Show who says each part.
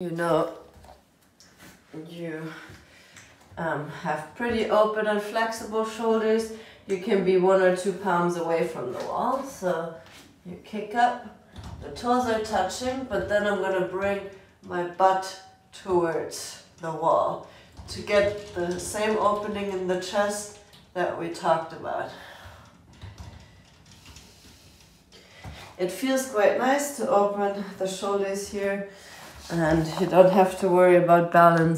Speaker 1: you know you um, have pretty open and flexible shoulders, you can be one or two palms away from the wall. So you kick up, the toes are touching, but then I'm gonna bring my butt towards the wall to get the same opening in the chest that we talked about. It feels quite nice to open the shoulders here and you don't have to worry about balance.